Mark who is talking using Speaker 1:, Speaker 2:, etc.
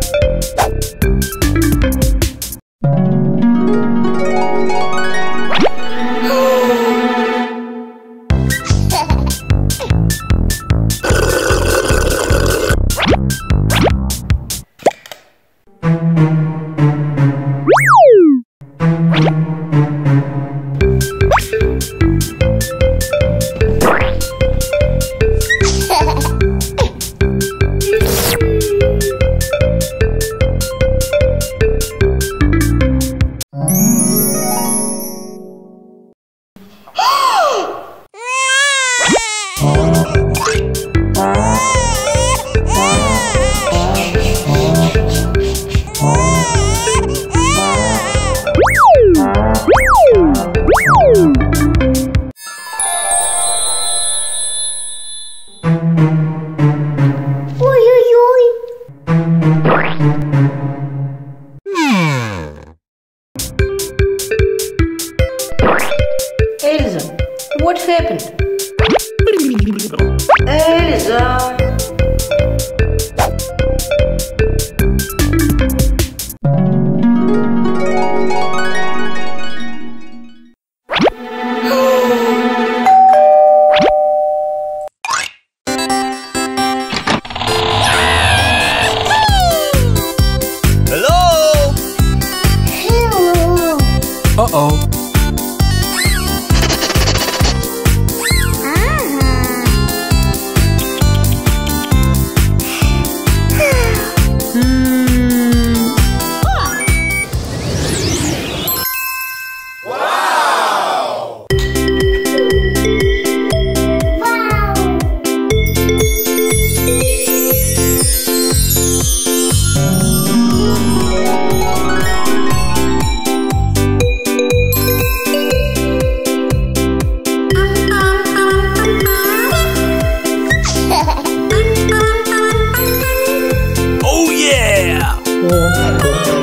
Speaker 1: Thank you. Oh! What happened? Elisa. 我。